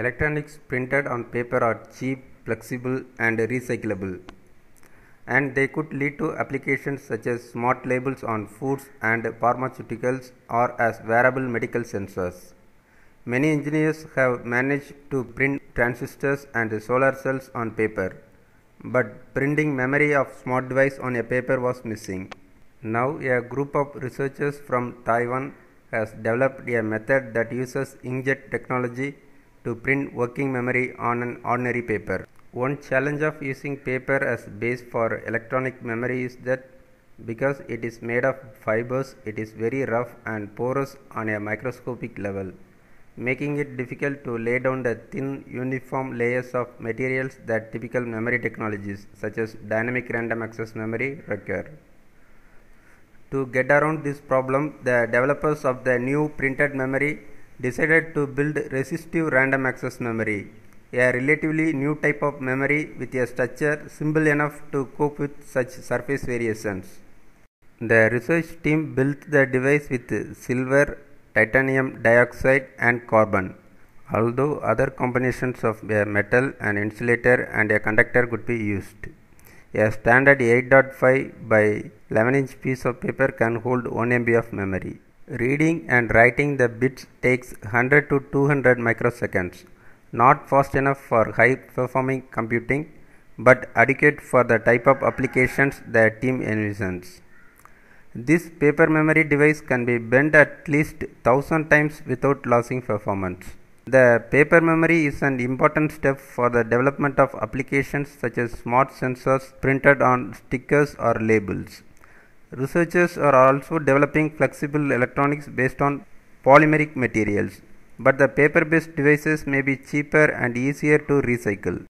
Electronics printed on paper are cheap, flexible, and recyclable, and they could lead to applications such as smart labels on foods and pharmaceuticals or as wearable medical sensors. Many engineers have managed to print transistors and solar cells on paper, but printing memory of smart device on a paper was missing. Now, a group of researchers from Taiwan has developed a method that uses inkjet technology to print working memory on an ordinary paper. One challenge of using paper as base for electronic memory is that because it is made of fibers, it is very rough and porous on a microscopic level, making it difficult to lay down the thin uniform layers of materials that typical memory technologies such as dynamic random access memory require. To get around this problem, the developers of the new printed memory decided to build resistive random access memory, a relatively new type of memory with a structure simple enough to cope with such surface variations. The research team built the device with silver, titanium dioxide, and carbon, although other combinations of a metal, an insulator, and a conductor could be used. A standard 8.5 by 11 inch piece of paper can hold 1 MB of memory. Reading and writing the bits takes 100 to 200 microseconds, not fast enough for high performing computing but adequate for the type of applications the team envisions. This paper memory device can be bent at least 1000 times without losing performance. The paper memory is an important step for the development of applications such as smart sensors printed on stickers or labels. Researchers are also developing flexible electronics based on polymeric materials, but the paper based devices may be cheaper and easier to recycle.